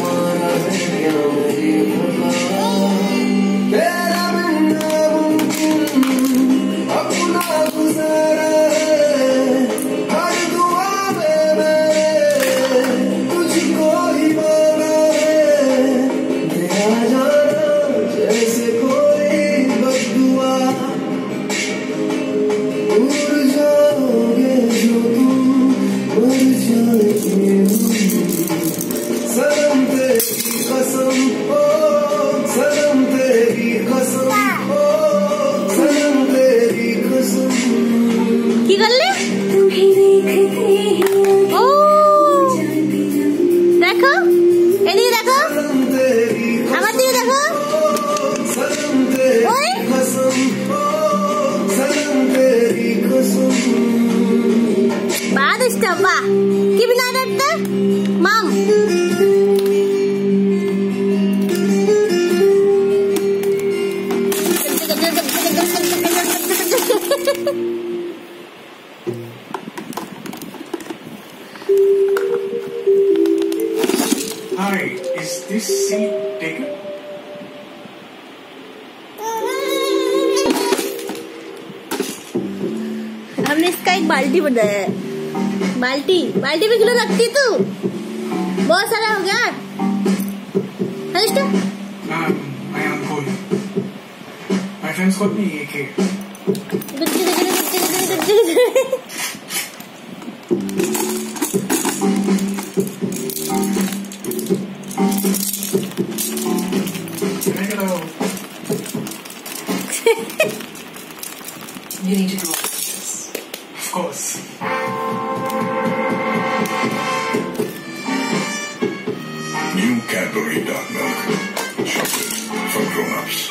world. अब्बा कि बिना डरते माम। हमने इसका एक बाल्टी बनाया है। बाल्टी बाल्टी में किलो रखती तू बहुत सारा हो गया है? Um. You need to draw pictures. Of course. New Cadbury Dark Milk. Chocolate for grown-ups.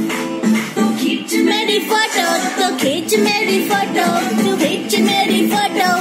मेरी फ़ोटो तो खींच मेरी फ़ोटो तू खींच मेरी फ़ोटो